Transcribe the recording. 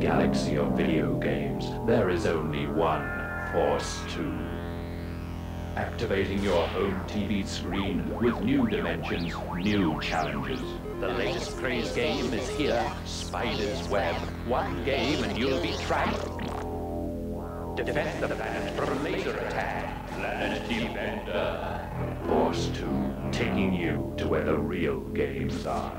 galaxy of video games, there is only one Force 2. Activating your home TV screen with new dimensions, new challenges. The latest craze game is here, Spider's Web. One game and you'll be trapped. Defend the planet from laser attack. Planet Defender. Force 2, taking you to where the real games are.